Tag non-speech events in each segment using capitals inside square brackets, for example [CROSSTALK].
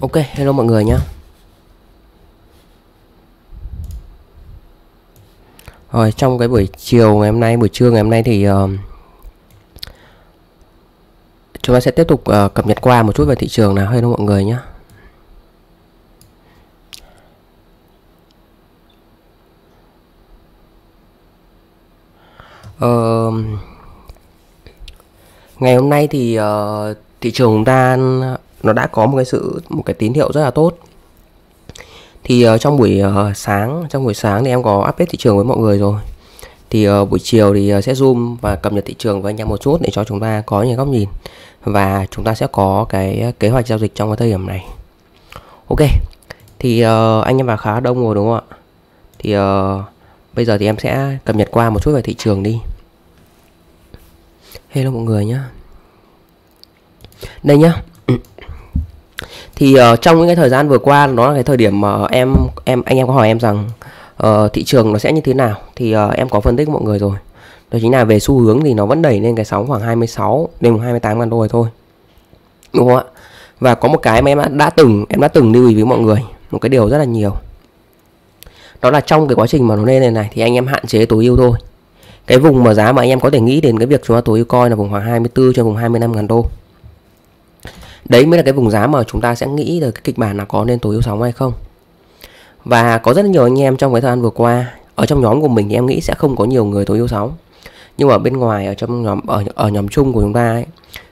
Ok, hello mọi người nhé. Rồi trong cái buổi chiều ngày hôm nay, buổi trưa ngày hôm nay thì uh, chúng ta sẽ tiếp tục uh, cập nhật qua một chút về thị trường nào hello mọi người nhé. Uh, ờ, ngày hôm nay thì uh, thị trường chúng ta nó đã có một cái sự một cái tín hiệu rất là tốt. Thì uh, trong buổi uh, sáng trong buổi sáng thì em có update thị trường với mọi người rồi. Thì uh, buổi chiều thì uh, sẽ zoom và cập nhật thị trường với anh em một chút để cho chúng ta có những góc nhìn và chúng ta sẽ có cái kế hoạch giao dịch trong cái thời điểm này. Ok thì uh, anh em vào khá đông rồi đúng không ạ? Thì uh, bây giờ thì em sẽ cập nhật qua một chút về thị trường đi. Hello mọi người nhé đây nhá thì uh, trong những cái thời gian vừa qua nó là cái thời điểm mà em em anh em có hỏi em rằng uh, thị trường nó sẽ như thế nào? Thì uh, em có phân tích mọi người rồi. Đó chính là về xu hướng thì nó vẫn đẩy lên cái sóng khoảng 26 đến 28 ngàn đô rồi thôi. Đúng không ạ? Và có một cái mà em đã, đã từng em đã từng lưu ý với mọi người một cái điều rất là nhiều. Đó là trong cái quá trình mà nó lên này này thì anh em hạn chế tối ưu thôi. Cái vùng mà giá mà anh em có thể nghĩ đến cái việc chúng ta tối ưu coi là vùng khoảng 24 cho vùng 25 ngàn đô đấy mới là cái vùng giá mà chúng ta sẽ nghĩ được cái kịch bản là có nên tối ưu sóng hay không. Và có rất nhiều anh em trong cái thời gian vừa qua ở trong nhóm của mình thì em nghĩ sẽ không có nhiều người tối ưu sóng. Nhưng mà ở bên ngoài ở trong nhóm ở ở nhóm chung của chúng ta ấy,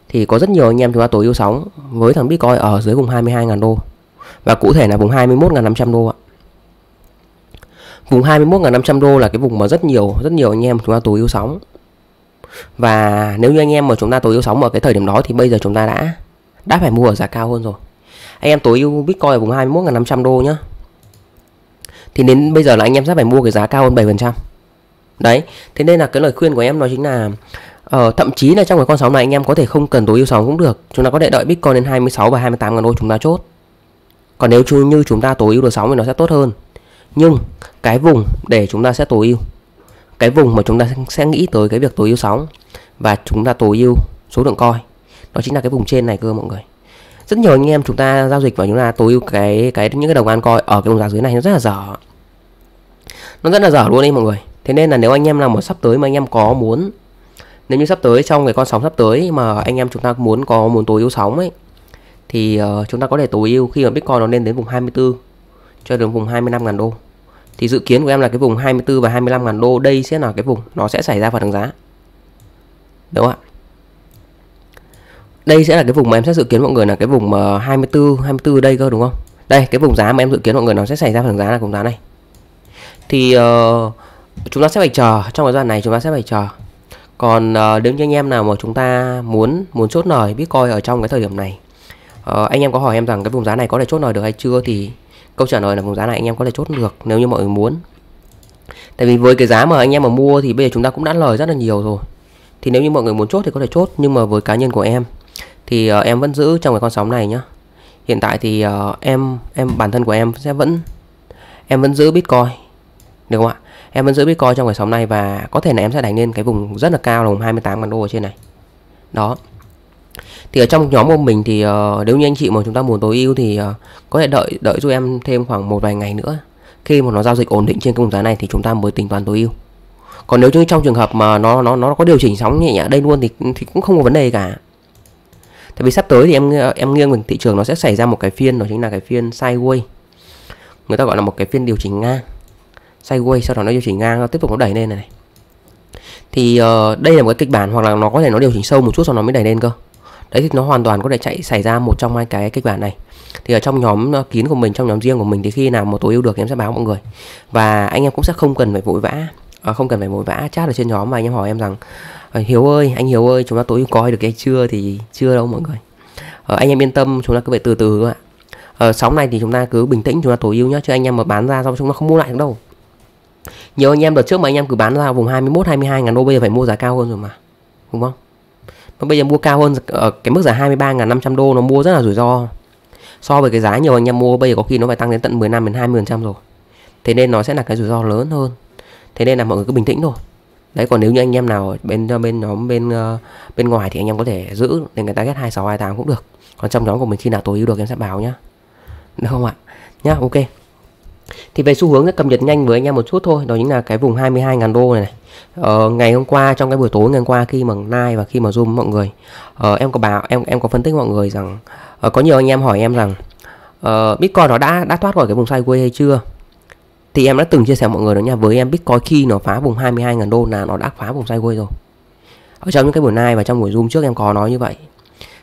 thì có rất nhiều anh em chúng ta tối ưu sóng với thằng Bitcoin ở dưới vùng 22.000 đô. Và cụ thể là vùng 21.500 đô ạ. Vùng 21.500 đô là cái vùng mà rất nhiều rất nhiều anh em chúng ta tối ưu sóng. Và nếu như anh em mà chúng ta tối ưu sóng ở cái thời điểm đó thì bây giờ chúng ta đã đã phải mua ở giá cao hơn rồi. Anh em tối ưu bitcoin ở vùng 21.500 đô nhá. Thì đến bây giờ là anh em sẽ phải mua cái giá cao hơn 7% đấy thế nên là cái lời khuyên của em nó chính là uh, thậm chí là trong cái con sóng này anh em có thể không cần tối ưu sóng cũng được. Chúng ta có thể đợi bitcoin đến 26 và 28 ngàn đô chúng ta chốt. Còn nếu như chúng ta tối ưu được sóng thì nó sẽ tốt hơn. Nhưng cái vùng để chúng ta sẽ tối ưu cái vùng mà chúng ta sẽ nghĩ tới cái việc tối ưu sóng và chúng ta tối ưu số lượng coi đó chính là cái vùng trên này cơ mọi người. Rất nhiều anh em chúng ta giao dịch và chúng ta tối ưu cái cái những cái đồng an coi ở cái vùng giá dưới này nó rất là dở. Nó rất là dở luôn đi mọi người. Thế nên là nếu anh em nào mà sắp tới mà anh em có muốn nếu như sắp tới trong cái con sóng sắp tới mà anh em chúng ta muốn có muốn tối ưu sóng ấy thì uh, chúng ta có thể tối ưu khi mà Bitcoin nó lên đến vùng 24 cho đến vùng 25 ngàn đô. Thì dự kiến của em là cái vùng 24 và 25 ngàn đô đây sẽ là cái vùng nó sẽ xảy ra vào thằng giá. Đúng không ạ? Đây sẽ là cái vùng mà em sẽ dự kiến mọi người là cái vùng mà 24 24 đây cơ đúng không? Đây cái vùng giá mà em dự kiến mọi người nó sẽ xảy ra phần giá là vùng giá này. Thì uh, chúng ta sẽ phải chờ trong cái đoạn này chúng ta sẽ phải chờ. Còn uh, nếu như anh em nào mà chúng ta muốn muốn chốt lời bitcoin ở trong cái thời điểm này uh, anh em có hỏi em rằng cái vùng giá này có thể chốt lời được hay chưa thì câu trả lời là vùng giá này anh em có thể chốt được nếu như mọi người muốn. Tại vì với cái giá mà anh em mà mua thì bây giờ chúng ta cũng đã lời rất là nhiều rồi. Thì nếu như mọi người muốn chốt thì có thể chốt nhưng mà với cá nhân của em thì uh, em vẫn giữ trong cái con sóng này nhá. Hiện tại thì uh, em em bản thân của em sẽ vẫn em vẫn giữ bitcoin được không ạ? Em vẫn giữ bitcoin trong cái sóng này và có thể là em sẽ đánh lên cái vùng rất là cao là vùng 28 ngàn đô ở trên này. Đó. Thì ở trong nhóm của mình thì uh, nếu như anh chị mà chúng ta muốn tối ưu thì uh, có thể đợi đợi giúp em thêm khoảng một vài ngày nữa. Khi mà nó giao dịch ổn định trên cái vùng giá này thì chúng ta mới tính toán tối ưu. Còn nếu như trong trường hợp mà nó nó nó có điều chỉnh sóng nhẹ nhẹ đây luôn thì thì cũng không có vấn đề cả tại vì sắp tới thì em em nghiêng về thị trường nó sẽ xảy ra một cái phiên đó chính là cái phiên sideways. Người ta gọi là một cái phiên điều chỉnh ngang. Sideways sau đó nó điều chỉnh ngang nó tiếp tục nó đẩy lên này, này. thì uh, đây là một cái kịch bản hoặc là nó có thể nó điều chỉnh sâu một chút sau nó mới đẩy lên cơ. Đấy thì nó hoàn toàn có thể chạy xảy ra một trong hai cái kịch bản này. Thì ở trong nhóm ờ, kín của mình trong nhóm riêng của mình thì khi nào một tối ưu được em sẽ báo mọi người. Và anh em cũng sẽ không cần phải vội vã à, không cần phải vội vã chat ở trên nhóm mà anh em hỏi em rằng à, Hiếu ơi anh Hiếu ơi chúng ta tối ưu coi được cái chưa thì chưa đâu mọi người. À, anh em yên tâm chúng ta cứ phải từ từ các bạn à, sóng này thì chúng ta cứ bình tĩnh chúng ta tối ưu nhá chứ anh em mà bán ra xong chúng ta không mua lại được đâu. Nhiều anh em đợt trước mà anh em cứ bán ra vùng 21 22 ngàn đô bây giờ phải mua giá cao hơn rồi mà đúng không? Mà bây giờ mua cao hơn ở cái mức giá 23 ngàn 500 đô nó mua rất là rủi ro. So với cái giá nhiều anh em mua bây giờ có khi nó phải tăng đến tận 15 đến 20 trăm rồi. Thế nên nó sẽ là cái rủi ro lớn hơn. Thế nên là mọi người cứ bình tĩnh thôi đấy còn nếu như anh em nào bên bên nhóm bên uh, bên ngoài thì anh em có thể giữ để người ta ghét 2628 cũng được. Còn trong nhóm của mình khi nào tối ưu được em sẽ báo nhá. Được không ạ? Nhá ok. Thì về xu hướng sẽ cập nhật nhanh với anh em một chút thôi đó chính là cái vùng 22.000 đô này, này. Ờ, ngày hôm qua trong cái buổi tối ngày hôm qua khi mà Nike và khi mà zoom mọi người ờ, em có báo em em có phân tích mọi người rằng ờ, có nhiều anh em hỏi em rằng ờ, Bitcoin nó đã đã thoát khỏi cái vùng sideways hay chưa? Thì em đã từng chia sẻ mọi người đó nha với em Bitcoin khi nó phá vùng 22.000 đô là nó đã phá vùng sideways rồi. Ở trong những cái buổi nay và trong buổi zoom trước em có nói như vậy.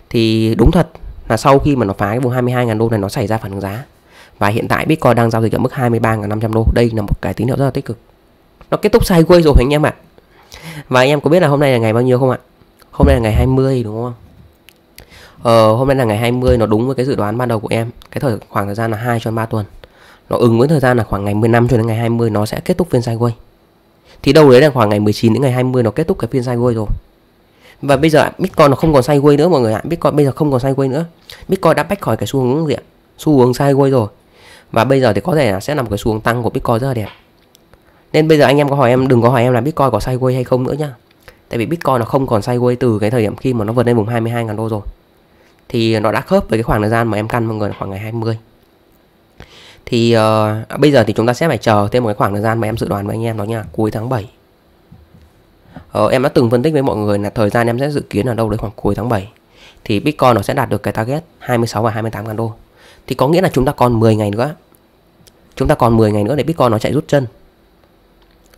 Thì đúng thật là sau khi mà nó phá cái vùng 22.000 đô này nó xảy ra phản ứng giá. Và hiện tại Bitcoin đang giao dịch ở mức 23.500 đô. Đây là một cái tín hiệu rất là tích cực. Nó kết thúc sideways rồi anh em ạ. Và anh em có biết là hôm nay là ngày bao nhiêu không ạ? Hôm nay là ngày 20 đúng không? Ờ, hôm nay là ngày 20 nó đúng với cái dự đoán ban đầu của em. Cái thời khoảng thời gian là 2 cho 3 tuần nó ứng với thời gian là khoảng ngày 15 cho đến ngày 20 nó sẽ kết thúc phiên sideways thì đâu đấy là khoảng ngày 19 đến ngày 20 nó kết thúc cái phiên sideways rồi. Và bây giờ Bitcoin nó không còn sideways nữa mọi người ạ. Bitcoin bây giờ không còn sideways nữa. Bitcoin đã bách khỏi cái xu hướng gì ạ? Xu hướng sideways rồi. Và bây giờ thì có thể là sẽ nằm cái xu hướng tăng của Bitcoin rất là đẹp. Nên bây giờ anh em có hỏi em, đừng có hỏi em là Bitcoin có sideways hay không nữa nhá. Tại vì Bitcoin nó không còn sideways từ cái thời điểm khi mà nó vượt lên vùng 22.000 đô rồi. Thì nó đã khớp với cái khoảng thời gian mà em căn mọi người là khoảng ngày 20 thì uh, bây giờ thì chúng ta sẽ phải chờ thêm một cái khoảng thời gian mà em dự đoán với anh em đó nha cuối tháng 7 ờ, em đã từng phân tích với mọi người là thời gian em sẽ dự kiến ở đâu đấy khoảng cuối tháng 7 thì Bitcoin nó sẽ đạt được cái target 26 và 28 ngàn đô. Thì có nghĩa là chúng ta còn 10 ngày nữa. Chúng ta còn 10 ngày nữa để Bitcoin nó chạy rút chân.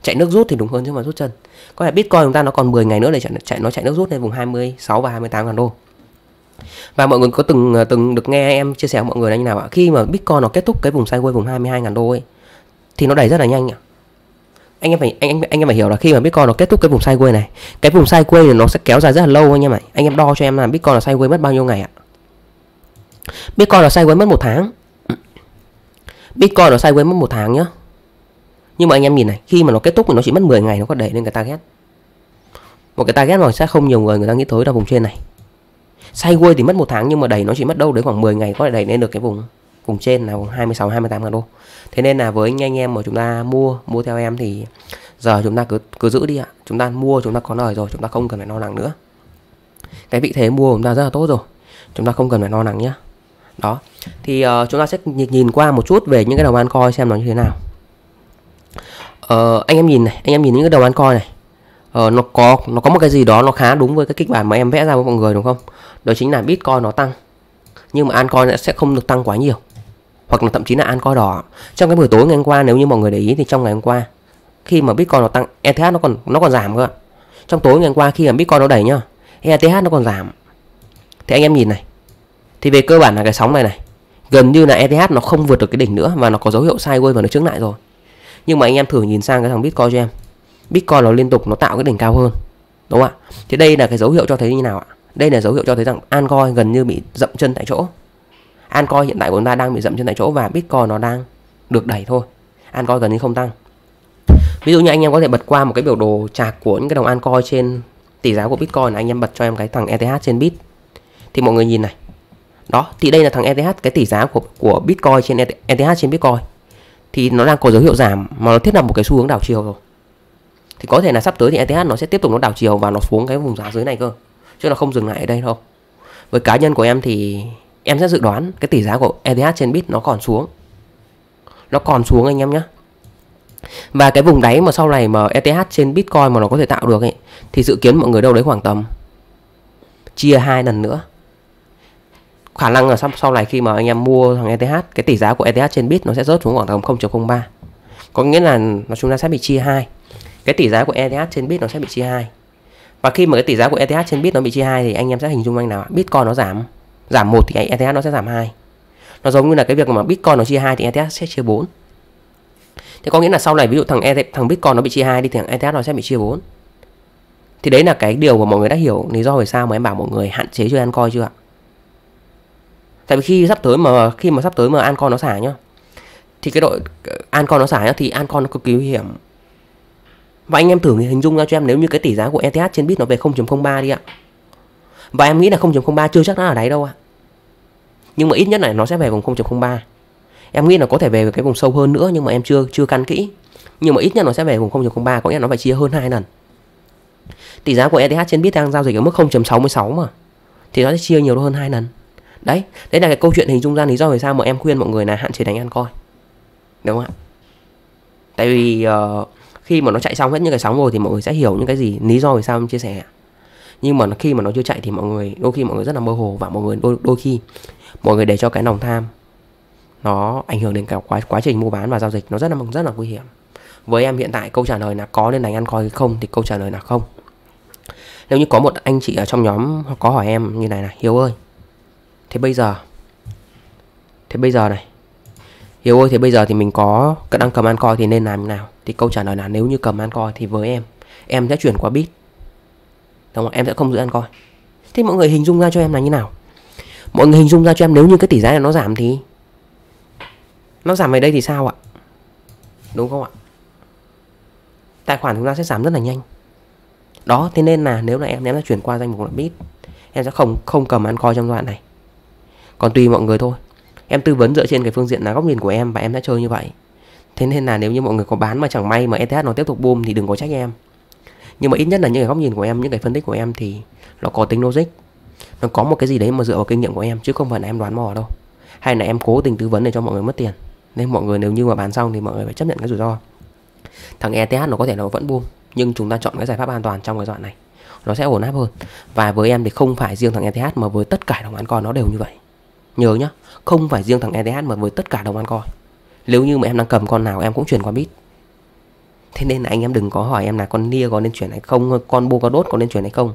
Chạy nước rút thì đúng hơn chứ mà rút chân. Có thể Bitcoin chúng ta nó còn 10 ngày nữa để chạy, chạy nó chạy nước rút lên vùng 26 và 28 ngàn đô và mọi người có từng ờ, từng được nghe em chia sẻ với mọi người là như nào ạ? Khi mà Bitcoin nó kết thúc cái vùng sideways vùng 22.000 đô ấy thì nó đẩy rất là nhanh ạ. Anh em phải anh anh anh em phải hiểu là khi mà Bitcoin nó kết thúc cái vùng sideways này, cái vùng sideways này nó sẽ kéo dài rất là lâu anh em ạ. Anh em đo cho em là Bitcoin là sideways mất bao nhiêu ngày ạ? Bitcoin là sideways mất một tháng. Bitcoin là sideways mất một tháng nhá. Nhưng mà anh em nhìn này, khi mà nó kết thúc thì nó chỉ mất 10 ngày nó có đẩy lên cái target. Một cái target mà sẽ không nhiều người người ta nghĩ tới là vùng trên này sideways thì mất một tháng nhưng mà đẩy nó chỉ mất đâu đấy khoảng 10 ngày có thể đẩy lên được cái vùng vùng trên là vùng 26 28 ngàn đô. Thế nên là với anh em mà chúng ta mua mua theo em thì giờ chúng ta cứ cứ giữ đi ạ. Chúng ta mua chúng ta có lời rồi, chúng ta không cần phải lo lắng nữa. Cái vị thế mua của chúng ta rất là tốt rồi. Chúng ta không cần phải lo lắng nhá. Đó. Thì uh, chúng ta sẽ nhìn qua một chút về những cái đồng coi xem nó như thế nào. Uh, anh em nhìn này, anh em nhìn những cái đồng coi này. Uh, nó có nó có một cái gì đó nó khá đúng với cái kịch bản mà em vẽ ra với mọi người đúng không? Đó chính là Bitcoin nó tăng. Nhưng mà altcoin sẽ không được tăng quá nhiều. Hoặc là thậm chí là altcoin đỏ. Trong cái buổi tối ngày hôm qua, nếu như mọi người để ý thì trong ngày hôm qua, khi mà Bitcoin nó tăng ETH nó còn nó còn giảm cơ. Trong tối ngày hôm qua, khi mà Bitcoin nó đẩy nhá ETH nó còn giảm. Thì anh em nhìn này. Thì về cơ bản là cái sóng này này, gần như là ETH nó không vượt được cái đỉnh nữa và nó có dấu hiệu sideways và nó chứng lại rồi. Nhưng mà anh em thử nhìn sang cái thằng Bitcoin cho em. Bitcoin nó liên tục nó tạo cái đỉnh cao hơn, đúng không ạ? Thì đây là cái dấu hiệu cho thấy như nào ạ? Đây là dấu hiệu cho thấy rằng altcoin gần như bị dậm chân tại chỗ. Altcoin hiện tại của chúng ta đang bị dậm chân tại chỗ và bitcoin nó đang được đẩy thôi. Altcoin gần như không tăng. Ví dụ như anh em có thể bật qua một cái biểu đồ chạc của những cái đồng altcoin trên tỷ giá của bitcoin anh em bật cho em cái thằng ETH trên bit. Thì mọi người nhìn này. Đó, thì đây là thằng ETH cái tỷ giá của của bitcoin trên ETH trên bitcoin. Thì nó đang có dấu hiệu giảm, mà nó thiết lập một cái xu hướng đảo chiều rồi. Thì có thể là sắp tới thì ETH nó sẽ tiếp tục nó đảo chiều và nó xuống cái vùng giá dưới này cơ chứ nó không dừng lại ở đây đâu. Với cá nhân của em thì em sẽ dự đoán cái tỷ giá của ETH trên bit nó còn xuống. Nó còn xuống anh em nhé và cái vùng đáy mà sau này mà ETH trên Bitcoin mà nó có thể tạo được ấy thì dự kiến mọi người đâu đấy khoảng tầm chia hai lần nữa. Khả năng là sau, sau này khi mà anh em mua thằng ETH cái tỷ giá của ETH trên bit nó sẽ rớt xuống khoảng tầm 0.03 có nghĩa là nó chúng ta sẽ bị chia hai. Cái tỷ giá của ETH trên bit nó sẽ bị chia hai và khi mà cái tỷ giá của ETH trên bit nó bị chia hai thì anh em sẽ hình dung anh nào Bitcoin nó giảm giảm một thì ETH nó sẽ giảm hai. Nó giống như là cái việc mà Bitcoin nó chia hai thì ETH sẽ chia 4 thế có nghĩa là sau này ví dụ thằng ETH, thằng Bitcoin nó bị chia hai đi thì thằng ETH nó sẽ bị chia 4 thì đấy là cái điều mà mọi người đã hiểu lý do vì sao mà em bảo mọi người hạn chế chơi Ancoin chưa ạ? Tại vì khi sắp tới mà khi mà sắp tới mà Ancoin nó xả nhá thì cái đội Ancoin nó xả nhá thì Ancoin nó cực kỳ nguy hiểm và anh em thử hình dung ra cho em nếu như cái tỷ giá của ETH trên bit nó về 0.03 đi ạ. Và em nghĩ là 0.03 chưa chắc đã ở đáy đâu ạ. Nhưng mà ít nhất là nó sẽ về vùng 0.03. Em nghĩ là có thể về cái vùng sâu hơn nữa nhưng mà em chưa chưa căn kỹ. Nhưng mà ít nhất nó sẽ về vùng 0.03 có nghĩa là nó phải chia hơn hai lần. Tỷ giá của ETH trên bit đang giao dịch ở mức 0.66 mà. Thì nó sẽ chia nhiều hơn hai lần. đấy đấy là cái câu chuyện hình dung ra lý do vì sao mà em khuyên mọi người là hạn chế đánh ăn coi đúng không ạ tại vì uh, khi mà nó chạy xong hết những cái sóng rồi thì mọi người sẽ hiểu những cái gì, lý do vì sao em chia sẻ. Nhưng mà khi mà nó chưa chạy thì mọi người, đôi khi mọi người rất là mơ hồ và mọi người đôi đôi khi mọi người để cho cái lòng tham nó ảnh hưởng đến cả quá quá trình mua bán và giao dịch nó rất là rất là nguy hiểm. Với em hiện tại, câu trả lời là có nên đánh ăn coi hay không thì câu trả lời là không. Nếu như có một anh chị ở trong nhóm có hỏi em như này này, hiếu ơi, thế bây giờ, thế bây giờ này hiếu ơi thì bây giờ thì mình có đang cầm ăn coi thì nên làm như nào? Thì câu trả lời là nếu như cầm ăn coi thì với em em sẽ chuyển qua bit. Đúng không? Em sẽ không giữ ăn coi. Thế mọi người hình dung ra cho em là như nào? Mọi người hình dung ra cho em nếu như cái tỷ giá này nó giảm thì? Nó giảm về đây thì sao ạ? Đúng không ạ? Tài khoản chúng ta sẽ giảm rất là nhanh. Đó, thế nên là nếu là em em sẽ chuyển qua danh mục là bit, em sẽ không không cầm ăn coi trong đoạn này. Còn tùy mọi người thôi em tư vấn dựa trên cái phương diện là góc nhìn của em và em đã chơi như vậy. Thế nên là nếu như mọi người có bán mà chẳng may mà ETH nó tiếp tục boom thì đừng có trách em. Nhưng mà ít nhất là những cái góc nhìn của em, những cái phân tích của em thì nó có tính logic. Nó có một cái gì đấy mà dựa vào kinh nghiệm của em, chứ không phải là em đoán mò đâu. Hay là em cố tình tư vấn để cho mọi người mất tiền. Nên mọi người nếu như mà bán xong thì mọi người phải chấp nhận cái rủi ro. Thằng ETH nó có thể nó vẫn boom, nhưng chúng ta chọn cái giải pháp an toàn trong cái đoạn này. Nó sẽ ổn áp hơn. Và với em thì không phải riêng thằng ETH mà với tất cả đồng bán con nó đều như vậy nhớ nhá, không phải riêng thằng ETH mà với tất cả đồng ăn coi. nếu như mà em đang cầm con nào, em cũng chuyển qua bit. Thế nên là anh em đừng có hỏi em là con nia có nên chuyển hay không, con bô có đốt có nên chuyển hay không.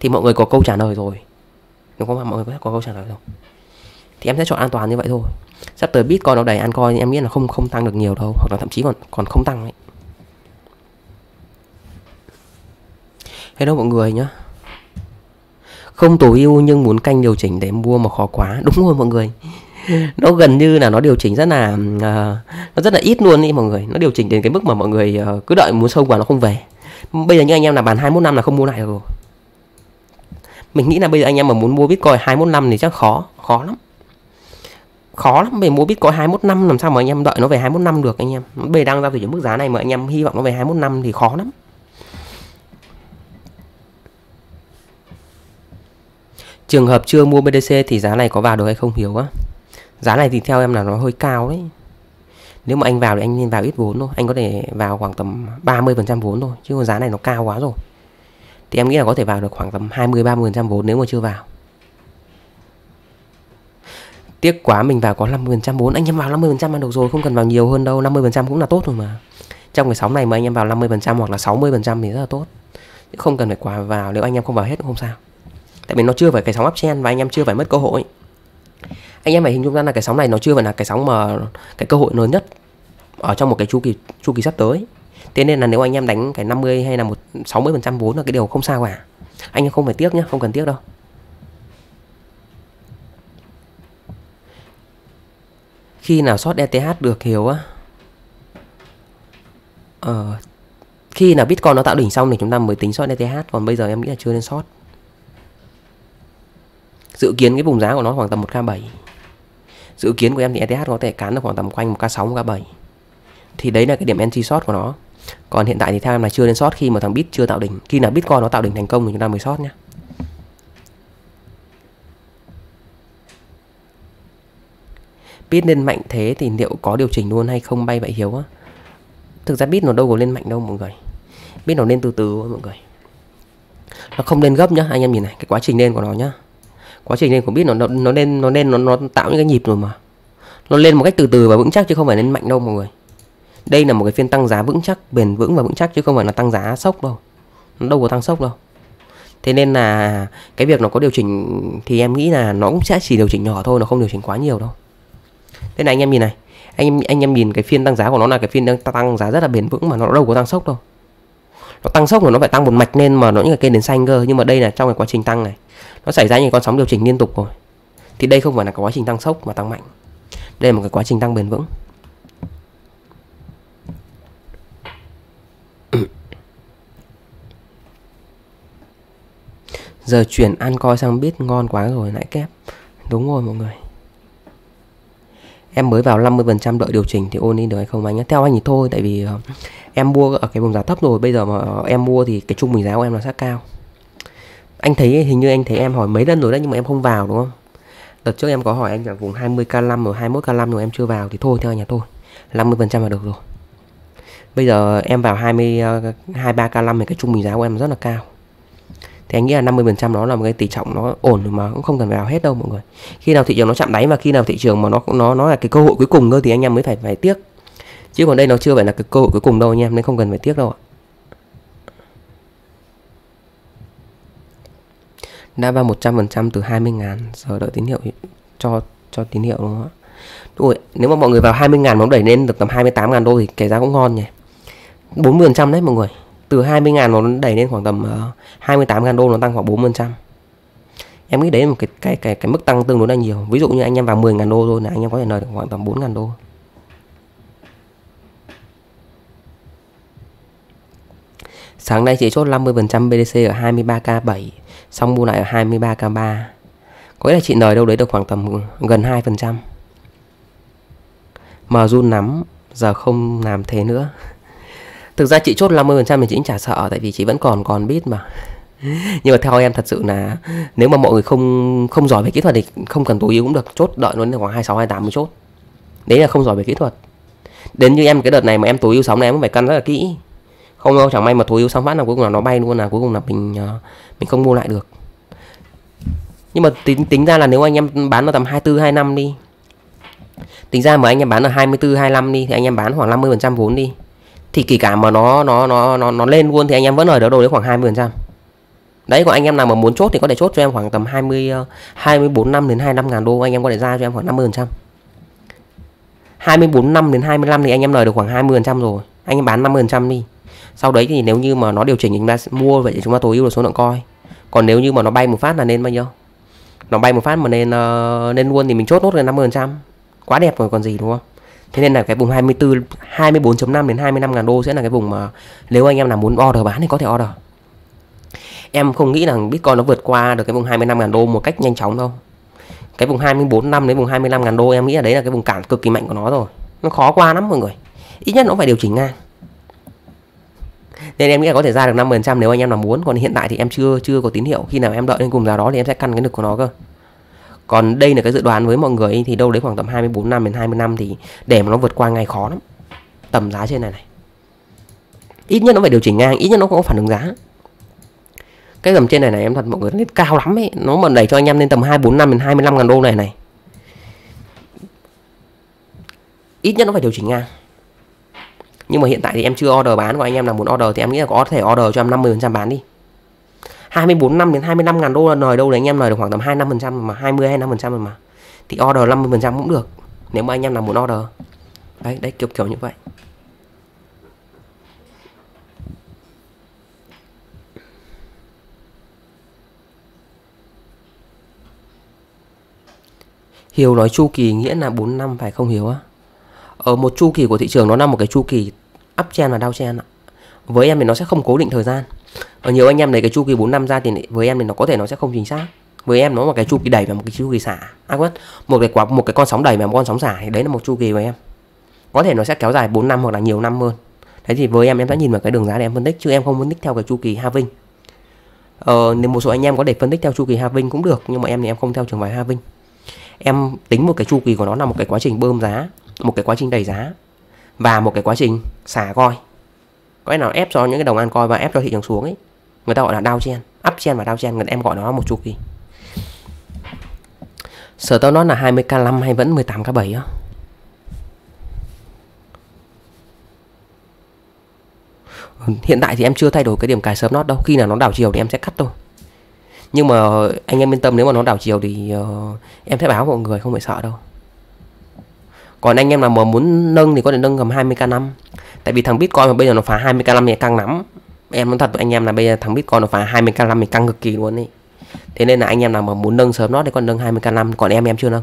Thì mọi người có câu trả lời rồi. Đúng không mọi người có câu trả lời rồi. Thì em sẽ chọn an toàn như vậy thôi. Sắp tới bitcoin nó đầy ăn coi, em nghĩ là không không tăng được nhiều đâu, hoặc là thậm chí còn còn không tăng ấy. Hello mọi người nhá không tối ưu nhưng muốn canh điều chỉnh để mua mà khó quá. Đúng rồi mọi người. Nó gần như là nó điều chỉnh rất là uh, nó rất là ít luôn đi mọi người. Nó điều chỉnh đến cái mức mà mọi người uh, cứ đợi muốn sâu vào nó không về. Bây giờ như anh em là bàn 21 năm là không mua lại rồi. Mình nghĩ là bây giờ anh em mà muốn mua bitcoin 21 năm thì chắc khó khó lắm. Khó lắm về mua bitcoin 21 năm làm sao mà anh em đợi nó về 21 năm được anh em? Bây giờ đang giao dịch ở mức giá này mà anh em hy vọng nó về 21 năm thì khó lắm. Trường hợp chưa mua BTC thì giá này có vào được hay không hiểu á? Giá này thì theo em là nó hơi cao đấy Nếu mà anh vào thì anh nên vào ít vốn thôi. Anh có thể vào khoảng tầm 30% vốn thôi, Chứ còn giá này nó cao quá rồi. Thì em nghĩ là có thể vào được khoảng tầm 20-30% vốn nếu mà chưa vào. Tiếc quá, mình vào có 50% vốn. Anh em vào 50% là được rồi, Không cần vào nhiều hơn đâu. 50% cũng là tốt rồi mà. Trong cái sóng này mà anh em vào 50% hoặc là 60% thì rất là tốt. Không cần phải quá vào. Nếu anh em không vào hết cũng không sao. Tại vì nó chưa phải cái sóng uptrend Và anh em chưa phải mất cơ hội. Anh em phải hình dung ra là cái sóng này nó chưa phải là cái sóng mà cái cơ hội lớn nhất ở trong một cái chu kỳ chu kỳ sắp tới. Thế nên là nếu anh em đánh cái 50 hay là một 60 phần trăm vốn là cái điều không sao cả. Anh em không phải tiếc nhá không cần tiếc đâu. Khi nào sót ETH được hiểu á? Ờ, khi nào Bitcoin nó tạo đỉnh xong thì chúng ta mới tính sót ETH còn bây giờ em nghĩ là chưa nên sót dự kiến cái vùng giá của nó khoảng tầm 1k7 dự kiến của em thì ETH có thể cán được khoảng tầm quanh 1k6 1k7 thì đấy là cái điểm entry short của nó. Còn hiện tại thì theo em là chưa lên short khi mà thằng bit chưa tạo đỉnh. Khi nào bitcoin nó tạo đỉnh thành công thì chúng ta mới short nhé bit lên mạnh thế thì liệu có điều chỉnh luôn hay không bay vậy hiếu á? Thực ra bit nó đâu có lên mạnh đâu mọi người. Bit nó lên từ từ mọi người. Nó không lên gấp nhá, anh em nhìn này, cái quá trình lên của nó nhá quá trình lên của biết nó nó nó lên nó lên, nó nó tạo những cái nhịp rồi mà. Nó lên một cách từ từ và vững chắc chứ không phải lên mạnh đâu mọi người. Đây là một cái phiên tăng giá vững chắc, bền vững và vững chắc chứ không phải là tăng giá sốc đâu. Nó đâu có tăng sốc đâu. Thế nên là cái việc nó có điều chỉnh thì em nghĩ là nó cũng sẽ chỉ điều chỉnh nhỏ thôi, nó không điều chỉnh quá nhiều đâu. Thế này anh em nhìn này. Anh em anh em nhìn cái phiên tăng giá của nó là cái phiên đang tăng giá rất là bền vững mà nó đâu có tăng sốc đâu. Nó tăng sốc rồi nó phải tăng một mạch lên mà nó những cái cây nến xanh cơ. Nhưng mà đây là trong cái quá trình tăng này nó xảy ra những con sóng điều chỉnh liên tục rồi. Thì đây không phải là cái quá trình tăng sốc mà tăng mạnh. Đây là một cái quá trình tăng bền vững. [COUGHS] Giờ chuyển ăn coi sang biết ngon quá rồi, lại kép. Đúng rồi mọi người. Em mới vào 50% đợi điều chỉnh thì ôn đi được hay không anh nhé theo anh thì thôi, tại vì ờ, em mua ở cái vùng giá thấp rồi. Bây giờ mà ờ, em mua thì cái trung bình giá của em là sẽ cao anh thấy hình như anh thấy em hỏi mấy lần rồi đấy, nhưng mà em không vào, đúng không? Đợt trước em có hỏi anh là vùng 20k5 rồi 21k5 rồi, em chưa vào thì thôi, theo nhà tôi. 50% là được rồi. Bây giờ em vào 20 23k5 ờ, thì cái trung bình giá của em rất là cao. Thì anh nghĩ là 50% nó là một cái tỷ trọng nó ổn mà cũng không cần vào hết đâu, mọi người. Khi nào thị trường nó chạm đáy và khi nào thị trường mà nó nó nó là cái cơ hội cuối cùng thôi thì anh em mới phải phải tiếc. Chứ còn đây nó chưa phải là cái cơ hội cuối cùng đâu anh em, nên không cần phải tiếc đâu ạ. Đã vào 100% từ 20 ngàn giờ đợi tín hiệu cho cho tín hiệu đúng không ạ? Ui, nếu mà mọi người vào 20 ngàn nó đẩy lên được tầm 28 ngàn đô thì kể ra cũng ngon nhỉ? 40% đấy mọi người. Từ 20 ngàn nó đẩy lên khoảng tầm ờ, uh, 28 ngàn đô nó tăng khoảng 40% em nghĩ đấy là một cái cái cái cái mức tăng tương đối là nhiều. Ví dụ như anh em vào 10 ngàn đô thôi là anh em có thể lời được khoảng tầm 4 ngàn đô. Sáng nay chỉ chốt 50% BDC ở 23k7 xong mua lại ở 23k3 có nghĩa là chị lời đâu đấy được khoảng tầm gần 2% mà run nắm giờ không làm thế nữa. Thực ra chị chốt 50% thì chị cũng chả sợ, tại vì chị vẫn còn còn biết mà. Nhưng mà theo em thật sự là nếu mà mọi người không không giỏi về kỹ thuật thì không cần tối ưu cũng được. Chốt đợi nó đến khoảng 26 28 mới chốt. Đấy là không giỏi về kỹ thuật. Đến như em, cái đợt này mà em tối ưu sóng này em cũng phải cân rất là kỹ không đâu, chẳng may mà tối ưu xong phát là cuối cùng là nó bay luôn, là cuối cùng là mình ờ, mình không mua lại được. Nhưng mà tính tính ra là nếu anh em bán vào tầm 24 25 đi, tính ra mà anh em bán ở 24 25 đi, thì anh em bán khoảng 50 phần trăm vốn đi. Thì kể cả mà nó nó nó nó nó lên luôn thì anh em vẫn ở đó đồ đấy khoảng 20 phần trăm. Đấy, còn anh em nào mà muốn chốt thì có thể chốt cho em khoảng tầm 20 24 ờ, năm đến 25 ngàn đô, anh em có thể ra cho em khoảng 50 phần trăm. 24 năm đến 25 thì anh em lời được khoảng 20 phần trăm rồi, anh em bán 50 phần trăm đi sau đấy thì nếu như mà nó điều chỉnh chúng ta mua vậy thì chúng ta tối ưu được số lượng coi còn nếu như mà nó bay một phát là nên bao nhiêu? Nó bay một phát mà nên uh, nên luôn thì mình chốt nốt gần 50 phần trăm. Quá đẹp rồi còn gì đúng không? Thế nên là cái vùng 24 24.5 đến 25 ngàn đô sẽ là cái vùng mà nếu anh em nào muốn order bán thì có thể order. Em không nghĩ rằng Bitcoin nó vượt qua được cái vùng 25 ngàn đô một cách nhanh chóng đâu. Cái vùng 24 năm đến vùng 25 ngàn đô em nghĩ là đấy là cái vùng cản cực kỳ mạnh của nó rồi. Nó khó qua lắm mọi người. Ít nhất nó phải điều chỉnh ngang nên em nghĩ là có thể ra được 50% nếu anh em nào muốn. Còn hiện tại thì em chưa chưa có tín hiệu. Khi nào em đợi đến cùng giá đó thì em sẽ căn cái lực của nó cơ. Còn đây là cái dự đoán với mọi người thì đâu đấy khoảng tầm 24 năm đến 20 năm thì để mà nó vượt qua ngày khó lắm. Tầm giá trên này này. Ít nhất nó phải điều chỉnh ngang, ít nhất nó cũng có phản ứng giá. Cái tầm trên này này em thật mọi người lên cao lắm ấy. Nó mà đẩy cho anh em lên tầm 24 năm đến 25 ngàn đô này này. Ít nhất nó phải điều chỉnh ngang nhưng mà hiện tại thì em chưa order bán và anh em nào muốn order thì em nghĩ là có thể order cho em 50% bán đi. 24 năm đến 25 ngàn đô là lời đâu là anh em lời được khoảng tầm 25% mà 20 25% rồi mà. Thì order 50% cũng được, nếu mà anh em nào muốn order. Đấy đấy, kiểu kiểu như vậy. Hiếu nói chu kỳ nghĩa là 4 năm phải không Hiếu á? Ở một chu kỳ của thị trường nó là một cái chu kỳ uptrend và downtrend ạ. Với em thì nó sẽ không cố định thời gian. Ở nhiều anh em lấy cái chu kỳ 4 năm ra thì với em thì nó có thể nó sẽ không chính xác. Với em nó một cái chu kỳ đẩy và một cái chu kỳ xả. À quên, một cái quả một cái con sóng đẩy và một con sóng xả thì đấy là một chu kỳ với em. Có thể nó sẽ kéo dài 4 năm hoặc là nhiều năm hơn. Thế thì với em em sẽ nhìn vào cái đường giá để em phân tích chứ em không phân tích theo cái chu kỳ halving. Ờ, nếu một số anh em có để phân tích theo chu kỳ halving cũng được nhưng mà em thì em không theo trường phái halving. Em tính một cái chu kỳ của nó là một cái quá trình bơm giá, một cái quá trình đẩy giá và một cái quá trình xả coi có cái nào ép cho những cái đồng ăn coi và ép cho thị trường xuống ấy. Người ta gọi là đau chen up chen và đau chen. Người em gọi nó là một chu kỳ. Sở tao nó là 20k5 hay vẫn 18k7 á? Hiện tại thì em chưa thay đổi cái điểm cài sớm nót đâu. Khi nào nó đảo chiều thì em sẽ cắt thôi. Nhưng mà anh em yên tâm nếu mà nó đảo chiều thì uh, em sẽ báo mọi người không phải sợ đâu còn anh em nào mà muốn nâng thì có thể nâng cầm 20k năm. Tại vì thằng bitcoin mà bây giờ nó phá 20k năm thì căng lắm. Em nói thật với anh em là bây giờ thằng bitcoin nó phá 20k năm thì căng cực kỳ luôn ấy thế nên là anh em nào mà muốn nâng sớm nó thì còn nâng 20k năm. Còn em em chưa nâng.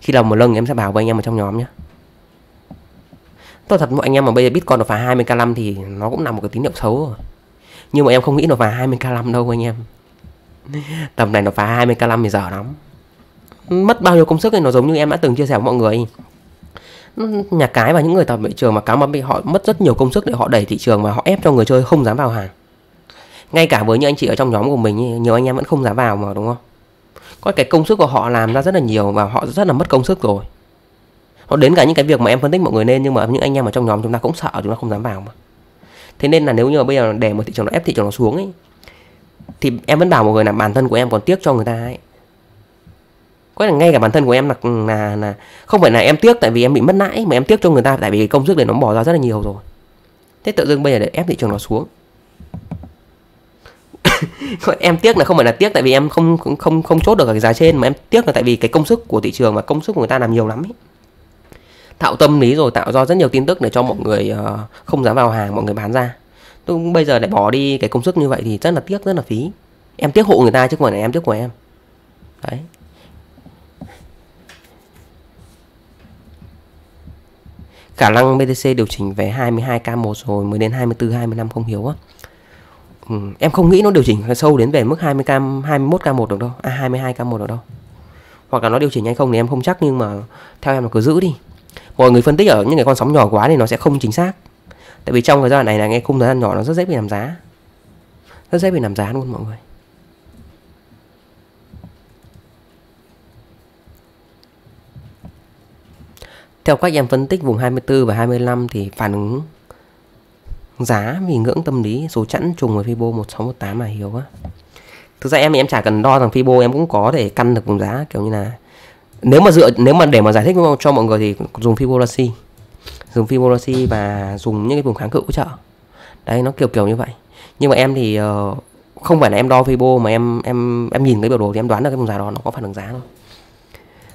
Khi nào mà nâng em sẽ bảo với anh em ở trong nhóm nhé tôi thật mọi anh em mà bây giờ bitcoin nó phá 20k năm thì nó cũng là một cái tín hiệu xấu rồi. Nhưng mà em không nghĩ nó phá 20k năm đâu anh em. [LAUGHS] Tầm này nó phá 20k năm thì dở lắm. Mất bao nhiêu công sức thì nó giống như em đã từng chia sẻ với mọi người nhà cái và những người tập thị trường mà cá mập bị họ mất rất nhiều công sức để họ đẩy thị trường và họ ép cho người chơi không dám vào hàng. Ngay cả với những anh chị ở trong nhóm của mình nhiều anh em vẫn không dám vào mà, đúng không? Có cái công sức của họ làm ra rất là nhiều và họ rất là mất công sức rồi. Nó đến cả những cái việc mà em phân tích mọi người nên, nhưng mà những anh em ở trong nhóm chúng ta cũng sợ chúng ta không dám vào mà. Thế nên là nếu như mà bây giờ để một thị trường nó ép thị trường nó xuống ấy, thì em vẫn bảo mọi người là bản thân của em còn tiếc cho người ta ấy có là ngay cả bản thân của em là, là là không phải là em tiếc tại vì em bị mất lãi mà em tiếc cho người ta tại vì công sức để nó bỏ ra rất là nhiều rồi. Thế tự dưng bây giờ để ép thị trường nó xuống. [COUGHS] Em tiếc là không phải là tiếc tại vì em không không không chốt được cái giá trên mà em tiếc là tại vì cái công sức của thị trường và công sức của người ta làm nhiều lắm ấy. tạo tâm lý rồi tạo ra rất nhiều tin tức để cho mọi người uh, không dám vào hàng mọi người bán ra. Tôi bây giờ để bỏ đi cái công sức như vậy thì rất là tiếc rất là phí. Em tiếc hộ người ta chứ không phải là em tiếc của em. Đấy. Khả năng BTC điều chỉnh về 22k1 rồi mới đến 24 25 không hiểu á. Ừ, em không nghĩ nó điều chỉnh sâu đến về mức 20k 21k1 được đâu, à 22k1 được đâu. Hoặc là nó điều chỉnh hay không thì em không chắc nhưng mà theo em là cứ giữ đi. Mọi người phân tích ở những cái con sóng nhỏ quá thì nó sẽ không chính xác. Tại vì trong cái giai đoạn này là nghe khung thời gian nhỏ nó rất dễ bị làm giá. Rất dễ bị làm giá luôn mọi người. Theo các em phân tích vùng 24 và 25 thì phản ứng giá vì ngưỡng tâm lý số chẵn trùng với Fibo 1618 mà hiểu á. Thực ra em em chả cần đo rằng Fibo em cũng có thể căn được vùng giá kiểu như là nếu mà dựa nếu mà để mà giải thích cho mọi người thì dùng Fibonacci dùng Fibonacci và dùng những cái vùng kháng cự hỗ trợ. Đấy nó kiểu kiểu như vậy. Nhưng mà em thì uh, không phải là em đo Fibo mà em em em nhìn cái biểu đồ thì em đoán được cái vùng giá đó nó có phản ứng giá thôi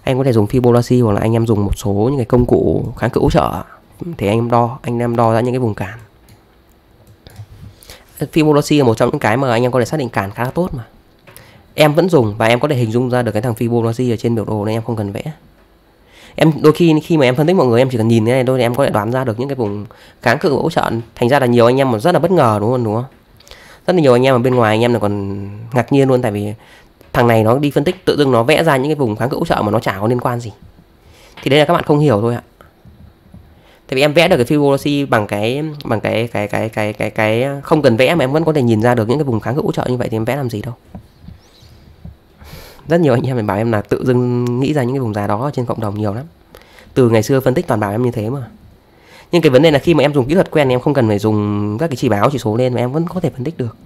anh có thể dùng Fibonacci hoặc là anh em dùng một số những cái công cụ kháng cự hỗ trợ. Thì anh em đo, anh em đo ra những cái vùng cản. Fibonacci là một trong những cái mà anh em có thể xác định cản khá là tốt mà. Em vẫn dùng và em có thể hình dung ra được cái thằng Fibonacci ở trên biểu đồ nên em không cần vẽ. Em đôi khi khi mà em phân tích mọi người, em chỉ cần nhìn thế này thôi thì em có thể đoán ra được những cái vùng kháng cự hỗ trợ. Thành ra là nhiều anh em mà rất là bất ngờ đúng không đúng không? Rất là nhiều anh em ở bên ngoài anh em là còn ngạc nhiên luôn tại vì thằng này nó đi phân tích, tự dưng nó vẽ ra những cái vùng kháng cự hỗ trợ mà nó chả có liên quan gì. Thì đây là các bạn không hiểu thôi ạ. Tại vì em vẽ được cái Fibonacci bằng cái bằng cái cái cái cái cái cái, không cần vẽ mà em vẫn có thể nhìn ra được những cái vùng kháng cự hỗ trợ như vậy thì em vẽ làm gì đâu. Rất nhiều anh em bảo em là tự dưng nghĩ ra những cái vùng giá đó trên cộng đồng nhiều lắm. Từ ngày xưa phân tích toàn bảo em như thế mà. Nhưng cái vấn đề là khi mà em dùng kỹ thuật quen em không cần phải dùng các cái chỉ báo chỉ số lên mà em vẫn có thể phân tích được.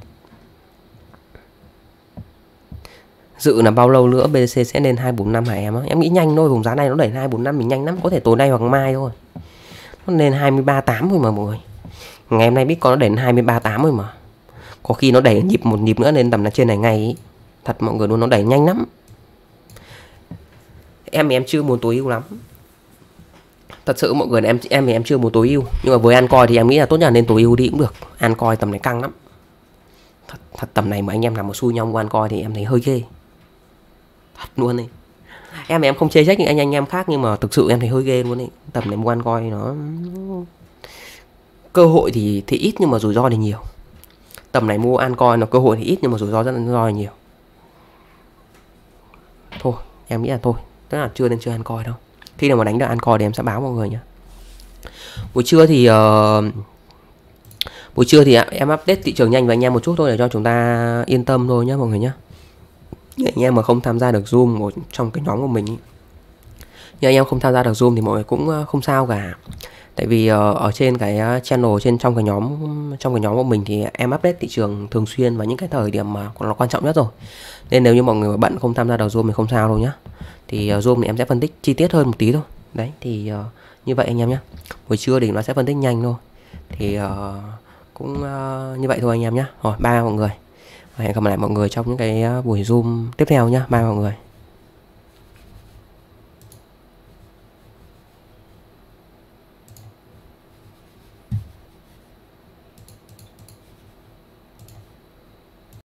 Dự là bao lâu nữa BTC sẽ lên 245 hả em á? Em nghĩ nhanh thôi vùng giá này nó đẩy 245 mình nhanh lắm có thể tối nay hoặc mai thôi. Nó lên 238 thôi mà mọi người. Ngày hôm nay biết con nó đẩy 238 rồi mà. Có khi nó đẩy nhịp một nhịp nữa lên tầm là trên này ngay ý. thật mọi người luôn nó đẩy nhanh lắm. Em thì em chưa muốn tối ưu lắm. Thật sự mọi người em em thì em chưa muốn tối ưu. Nhưng mà với ăn coi thì em nghĩ là tốt nhất là nên tối ưu đi cũng được. Ăn coi tầm này căng lắm. Thật, thật tầm này mà anh em làm một xui nhau qua coi thì em thấy hơi ghê luôn đi em thì em không chê trách những anh anh em khác nhưng mà thực sự em thấy hơi ghê luôn ấy. Tầm này mua coi nó. Cơ hội thì thì ít nhưng mà rủi ro thì nhiều. Tầm này mua an coi nó cơ hội thì ít nhưng mà rủi ro rất là nhiều. Thôi em nghĩ là thôi. Tức là chưa nên chơi ăn coi đâu. Khi nào mà đánh được ăn coi thì em sẽ báo mọi người nhé buổi trưa thì uh, buổi trưa thì em update thị trường nhanh với anh em một chút thôi để cho chúng ta yên tâm thôi nhé mọi người nhé anh em mà không tham gia được zoom một trong cái nhóm của mình nhưng anh em không tham gia được zoom thì mọi người cũng ờ, không sao cả. Tại vì ờ, ở trên cái ờ, channel trên trong cái nhóm, trong cái nhóm của mình thì em update thị trường thường xuyên và những cái thời điểm mà nó quan trọng nhất rồi. Nên nếu như mọi người bận không tham gia được zoom thì không sao đâu nhá. Thì zoom thì em sẽ phân tích chi tiết hơn một tí thôi. Đấy, thì như vậy anh em nhé buổi trưa thì nó sẽ phân tích nhanh thôi. Thì cũng như vậy thôi anh em nhé rồi ba mọi người hẹn gặp lại mọi người trong những cái ờ, buổi zoom tiếp theo nhé bye mọi người.